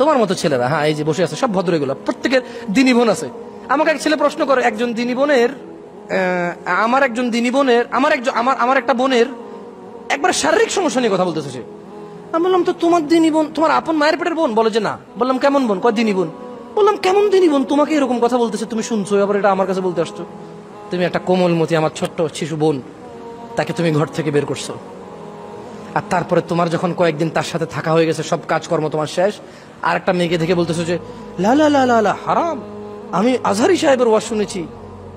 তোমার মতো ছেলেরা হ্যাঁ এই যে বসে আছে, সব ভদ্র এগুলো প্রত্যেকের দিনী বোন আছে। আমাকে এক ছেলে প্রশ্ন করে, একজন দিনী বোনের আমার একজন দিনী বোনের, আমার একজন, আমার আমার একটা বোনের, একবার শারীরিক সমস্যা নিয়ে কথা বলতেছে সে। আমি বললাম, তো তোমার দিনী বোন, তোমার আপন মায়ের পেটের বোন? বলে যে, না। বললাম, কেমন বোন? কয়, দিনী বোন। বললাম, কেমন দিনী বোন? তোমাকে এরকম কথা বলতেছে, তুমি শুনছো? আবার এটা আমার কাছে বলতে আসছো তুমি একটা কোমলমতি, আমার ছোট্ট শিশু বোন, তাকে তুমি ঘর থেকে বের করছ। আর তারপরে তোমার যখন কয়েকদিন তার সাথে থাকা হয়ে গেছে, সব কাজকর্ম তোমার শেষ আর একটা মেয়েকে দেখে বলতেছো যে, লা লা লা লা হারাম। আমি আজহারি সাহেবের ওয়াজ শুনেছি।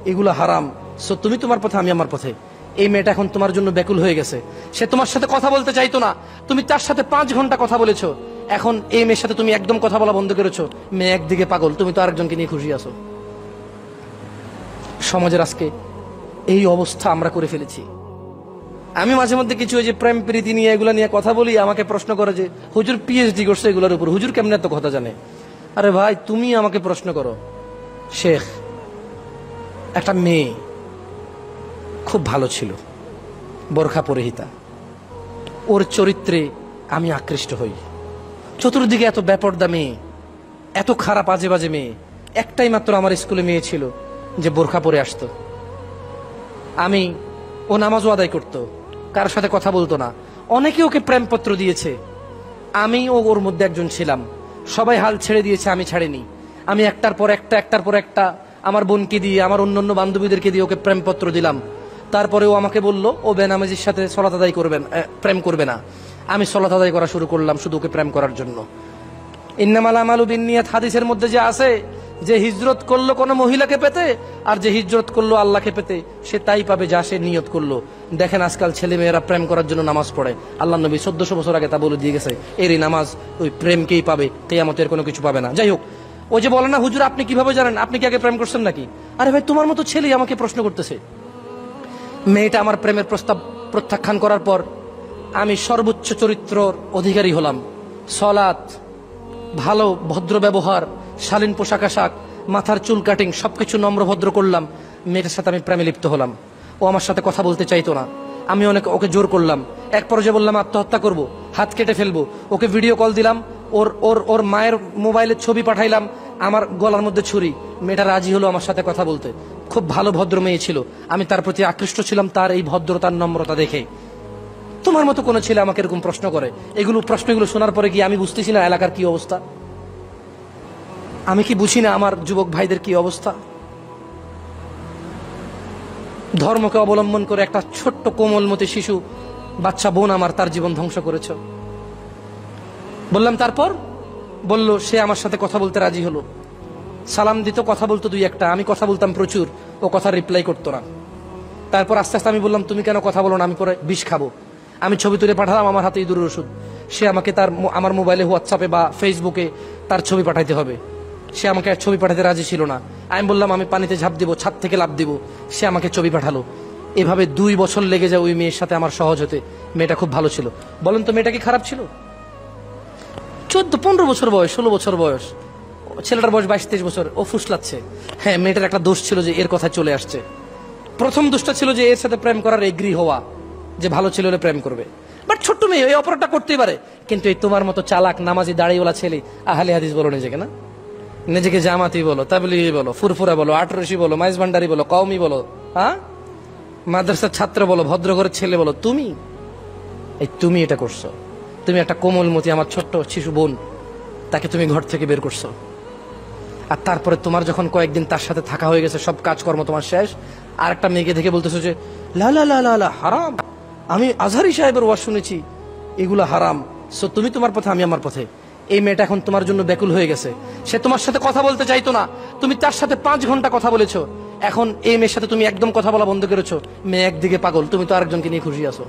এগুলো হারাম। সো তুমি তোমার পথে, আমি আমার পথে। এই মেয়েটা এখন তোমার জন্য ব্যাকুল হয়ে গেছে। সে তোমার সাথে কথা বলতে চাইতো না। তুমি তার সাথে পাঁচ ঘণ্টা কথা বলেছ। এখন এই মেয়ের সাথে তুমি একদম কথা বলা বন্ধ করেছ। মেয়ে একদিকে পাগল। তুমি তো আরেকজনকে নিয়ে খুশি আছো। সমাজের আজকে এই অবস্থা আমরা করে ফেলেছি। আমি মাঝে মধ্যে কিছু ওই যে প্রেম, প্রীতি নিয়ে এগুলো নিয়ে কথা বলি, আমাকে প্রশ্ন করে যে, হুজুর পিএইচডি করছে এগুলোর উপর। হুজুর কেমনে এত কথা জানে? আরে ভাই, তুমি আমাকে প্রশ্ন করো। শেখ, একটা মেয়ে খুব ভালো ছিল, বোরখা পরিহিতা। ওর চরিত্রে আমি আকৃষ্ট হই। চতুর্দিকে এত ব্যাপারদা মেয়ে, এত খারাপ আজে বাজে মেয়ে, একটাই মাত্র আমার স্কুলে মেয়ে ছিল যে বোরখা পরে আসতো। আমি ও নামাজও আদায় করতো। কারোর সাথে কথা বলতো না। অনেকে ওকে প্রেমপত্র দিয়েছে। আমি ও ওর মধ্যে একজন ছিলাম। সবাই হাল ছেড়ে দিয়েছে, আমি ছাড়িনি। আমি একটার পর একটা, একটার পর একটা আমার বোনকে দিয়ে, আমার অন্যান্য বান্ধবীদেরকে দিয়ে ওকে প্রেমপত্র দিলাম। তারপরে ও আমাকে বলল, ও বেনামাজির সাথে সলাত আদায় করবেন প্রেম করবে না। আমি সলাত আদায় করা শুরু করলাম শুধু ওকে প্রেম করার জন্য। ইন্নামাল আমালু বিনিয়াত হাদিসের মধ্যে যে আছে যে হিজরত করল কোনো মহিলাকে পেতে, আর যে হিজরত করল আল্লাহকে পেতে, সে তাই পাবে যা সে নিয়ত করল। দেখেন আজকাল ছেলে মেয়েরা প্রেম করার জন্য নামাজ পড়ে। আল্লাহ নবী চোদ্দশো বছর আগে তা বলে দিয়ে গেছে, এরই নামাজ ওই প্রেমকেই পাবে, কেয়ামতের কোনো কিছু পাবে না। যাই হোক, ও যে বলে না, হুজুর, আপনি কীভাবে জানেন? আপনি কি আগে প্রেম করছেন নাকি? আরে ভাই, তোমার মতো ছেলেই আমাকে প্রশ্ন করতেছে। মেয়েটা আমার প্রেমের প্রস্তাব প্রত্যাখ্যান করার পর আমি সর্বোচ্চ চরিত্রর অধিকারী হলাম। সলাৎ, ভালো, ভদ্র ব্যবহার শালীন পোশাক আশাক, মাথার চুল কাটিং সবকিছু নম্র ভদ্র করলাম। মেয়েটার সাথে আমি প্রেমে লিপ্ত হলাম। ও আমার সাথে কথা বলতে চাইতো না। আমি অনেক ওকে জোর করলাম। এক পর্যায়ে বললাম, আত্মহত্যা করব, হাত কেটে ফেলব। ওকে ভিডিও কল দিলাম। ওর ওর ওর মায়ের মোবাইলের ছবি পাঠাইলাম। আমার গলার মধ্যে ছুরি। মেয়েটা রাজি হলো আমার সাথে কথা বলতে। খুব ভালো ভদ্র মেয়ে ছিল। আমি তার প্রতি আকৃষ্ট ছিলাম তার এই ভদ্রতার নম্রতা দেখে। তোমার মতো কোনো ছেলে আমাকে এরকম প্রশ্ন করে। এগুলো, প্রশ্নগুলো শোনার পরে কি আমি বুঝতেছি না এলাকার কি অবস্থা? আমি কি বুঝি না আমার যুবক ভাইদের কি অবস্থা? ধর্মকে অবলম্বন করে একটা ছোট্ট কোমলমতি শিশু, বাচ্চা বোন আমার তার জীবন ধ্বংস করেছ। বললাম, তারপর? বলল, সে আমার সাথে কথা বলতে রাজি হলো। সালাম দিত, কথা বলতো দুই একটা। আমি কথা বলতাম প্রচুর, ও কথা রিপ্লাই করতো না। তারপর আস্তে আস্তে আমি বললাম, তুমি কেন কথা বলো না? আমি পরে বিষ খাব। আমি ছবি তুলে পাঠালাম আমার হাতে ইঁদুরের ওষুধ। সে আমাকে তার আমার মোবাইলে হোয়াটসঅ্যাপে বা ফেসবুকে তার ছবি পাঠাইতে হবে। সে আমাকে আর ছবি পাঠাতে রাজি ছিল না। আমি বললাম, আমি পানিতে ঝাঁপ দিব, ছাদ থেকে লাভ দিব। সে আমাকে ছবি পাঠালো। এভাবে দুই বছর লেগে যায় ওই মেয়ের সাথে আমার সহজ হতে। মেয়েটা খুব ভালো ছিল। বলেন তো, মেয়েটা কি খারাপ ছিল? চোদ্দ, পনেরো বছর বয়স, ষোলো বছর বয়স। ছেলেটার বয়স বাইশ, তেইশ বছর। ও ফুসলাচ্ছে। হ্যাঁ মেয়েটার একটা দোষ ছিল যে এর কথা চলে আসছে। প্রথম দোষটা ছিল যে এর সাথে প্রেম করার এগ্রি হওয়া, যে ভালো ছিল প্রেম করবে। বাট ছোট্ট মেয়ে, এই অপরাধটা করতেই পারে। কিন্তু এই তোমার মতো চালাক, নামাজি, দাড়িওয়ালা ছেলে, আহলে হাদিস বলো নিজেকে, না? নিজেকে জামাতি বলো, তাবলিগি বলো, ফুরফুরা বলো আটরসি বলো মাইজ ভান্ডারি বলো, কওমি বলো হ্যাঁ? মাদ্রাসার ছাত্র বলো ভদ্র ঘরের ছেলে বলো, তুমি? এই তুমি এটা করছ। তুমি একটা কোমলমতি আমার ছোট্ট শিশু বোন, তাকে তুমি ঘর থেকে বের করছ। আর তারপরে তোমার যখন কয়েকদিন তার সাথে থাকা হয়ে গেছে, সব কাজকর্ম তোমার শেষ আর একটা মেয়েকে দেখে বলতেছো যে, লা লা লা লা হারাম। আমি আজহারি সাহেবের ওয়াজ শুনেছি, এগুলো হারাম। সো তুমি তোমার পথে, আমি আমার পথে। এই মেয়েটা এখন তোমার জন্য ব্যাকুল হয়ে গেছে। সে তোমার সাথে কথা বলতে চাইতো না। তুমি তার সাথে পাঁচ ঘণ্টা কথা বলেছ। এখন এই মেয়ের সাথে তুমি একদম কথা বলা বন্ধ করেছ। মেয়ে একদিকে পাগল, তুমি তো আরেকজনকে নিয়ে খুশি আছো।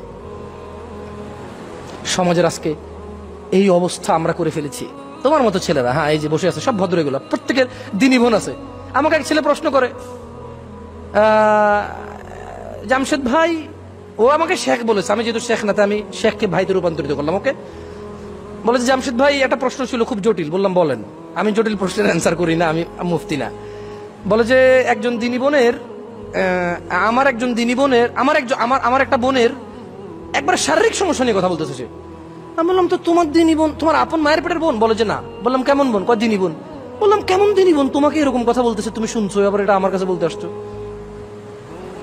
সমাজের আজকে এই অবস্থা আমরা করে ফেলেছি। তোমার মতো ছেলেরা হ্যাঁ এই যে বসে আছে, সব ভদ্র এগুলো প্রত্যেকের দিনই বোন আছে। আমাকে এক ছেলে প্রশ্ন করে জামশেদ ভাই, ও আমাকে শেখ বলেছে। আমি যেহেতু শেখ না, তাই আমি শেখকে ভাইতে রূপান্তরিত করলাম, ওকে? বলে যে, জামশেদ ভাই, একটা প্রশ্ন ছিল খুব জটিল। বললাম, বলেন। আমি জটিল প্রশ্নের অ্যান্সার করি না, আমি মুফতি না। বলে যে, একজন দিনী বোনের আমার একজন দিনী বোনের, আমার একজন, আমার আমার একটা বোনের একবার শারীরিক সমস্যা নিয়ে কথা বলতেছে সে। আমি বললাম, তো তোমার দিনই বোন, তোমার আপন মায়ের পেটের বোন? বলে যে, না। বললাম, কেমন বোন? কয় দিনই বোন। বললাম, কেমন দিনই বোন? তোমাকে এরকম কথা বলতেছে, তুমি শুনছো, আবার এটা আমার কাছে বলতে আসছো।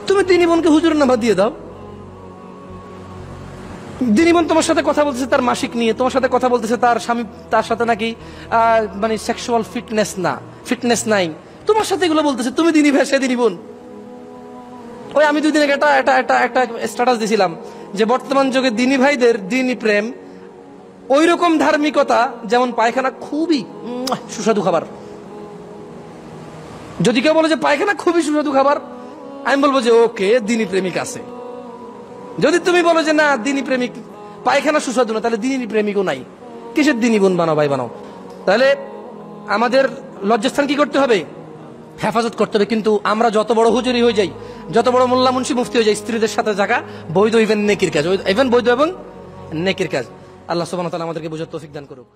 তুমি দিনী বোনকে হুজুরের নাম্বার দিয়ে দাও। দিনী বোন তোমার সাথে কথা বলতেছে তার মাসিক নিয়ে, তোমার সাথে কথা বলতেছে তার স্বামী, তার সাথে নাকি মানে সেক্সুয়াল ফিটনেস না ফিটনেস নাই। তোমার সাথে এগুলো বলতেছে, তুমি দিনী ভাই সে দিনী বোন। ওই আমি দুই দিন আগে একটা একটা একটা একটা স্ট্যাটাস দিছিলাম যে বর্তমান যুগে দিনী ভাইদের দিনী প্রেম ওই রকম ধার্মিকতা যেমন পায়খানা খুবই সুস্বাদু খাবার। যদি কেউ বলে যে পায়খানা খুবই সুস্বাদু খাবার, আমি বলব যে ওকে, দিনী প্রেমিক আছে। যদি তুমি বলো যে না, দিনী প্রেমিক, পায়খানা সুস্বাদু না, তাহলে দিনী প্রেমিকও নাই। কিসের দিনী বোন বানাও, ভাই বানাও? তাহলে আমাদের লজ্জাস্থান কি করতে হবে? হেফাজত করতে হবে, কিন্তু আমরা যত বড় হুজুরি হয়ে যাই, যত বড় মোল্লা মুন্সি মুফতি হয়ে যাই, স্ত্রীদের সাথে থাকা বৈধ ইভেন নেকির কাজ ইভেন বৈধ এবং নেকির কাজ। আল্লাহ সুবান তালা আমাদেরকে বুঝার তৌফিক দান করুক।